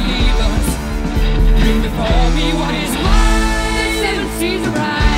believers. Bring before me what is mine. The seven seas arise.